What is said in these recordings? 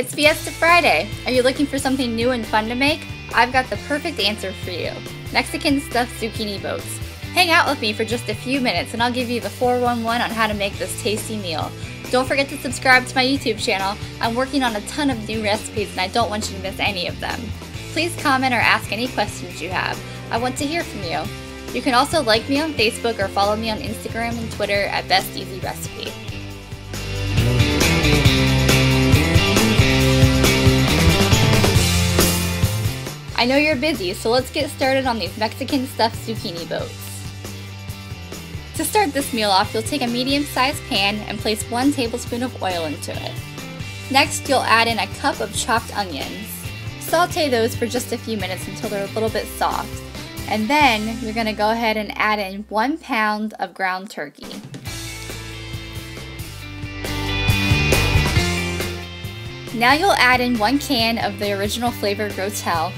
It's Fiesta Friday. Are you looking for something new and fun to make? I've got the perfect answer for you. Mexican stuffed zucchini boats. Hang out with me for just a few minutes and I'll give you the 411 on how to make this tasty meal. Don't forget to subscribe to my YouTube channel. I'm working on a ton of new recipes and I don't want you to miss any of them. Please comment or ask any questions you have. I want to hear from you. You can also like me on Facebook or follow me on Instagram and Twitter at Best Easy Recipe. Busy, so let's get started on these Mexican stuffed zucchini boats. To start this meal off, you'll take a medium-sized pan and place one tablespoon of oil into it. Next, you'll add in a cup of chopped onions. Saute those for just a few minutes until they're a little bit soft. And then you're gonna go ahead and add in one pound of ground turkey. Now you'll add in one can of the original flavor Rotel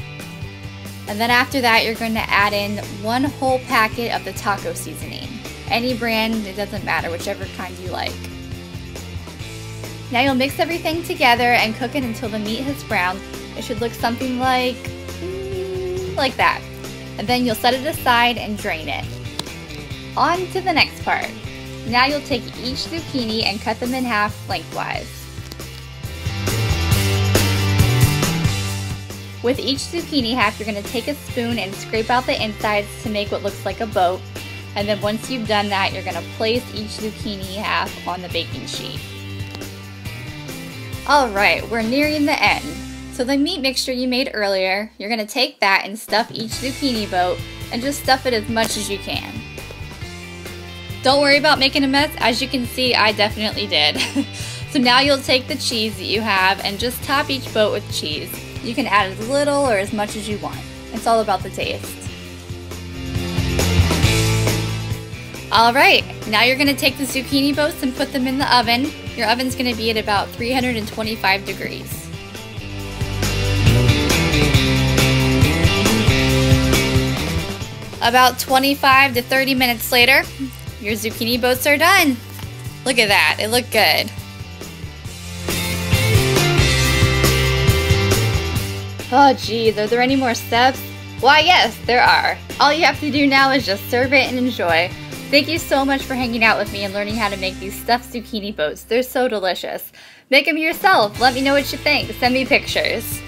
and then after that, you're going to add in one whole packet of the taco seasoning. Any brand, it doesn't matter, whichever kind you like. Now you'll mix everything together and cook it until the meat has browned. It should look something like, mm, like that. And then you'll set it aside and drain it. On to the next part. Now you'll take each zucchini and cut them in half lengthwise. With each zucchini half, you're going to take a spoon and scrape out the insides to make what looks like a boat. And then once you've done that, you're going to place each zucchini half on the baking sheet. Alright, we're nearing the end. So the meat mixture you made earlier, you're going to take that and stuff each zucchini boat and just stuff it as much as you can. Don't worry about making a mess, as you can see I definitely did. so now you'll take the cheese that you have and just top each boat with cheese. You can add as little or as much as you want. It's all about the taste. Alright, now you're to take the zucchini boats and put them in the oven. Your oven's to be at about 325 degrees. About 25 to 30 minutes later, your zucchini boats are done. Look at that, it looked good. Oh geez, are there any more steps? Why yes, there are. All you have to do now is just serve it and enjoy. Thank you so much for hanging out with me and learning how to make these stuffed zucchini boats. They're so delicious. Make them yourself. Let me know what you think. Send me pictures.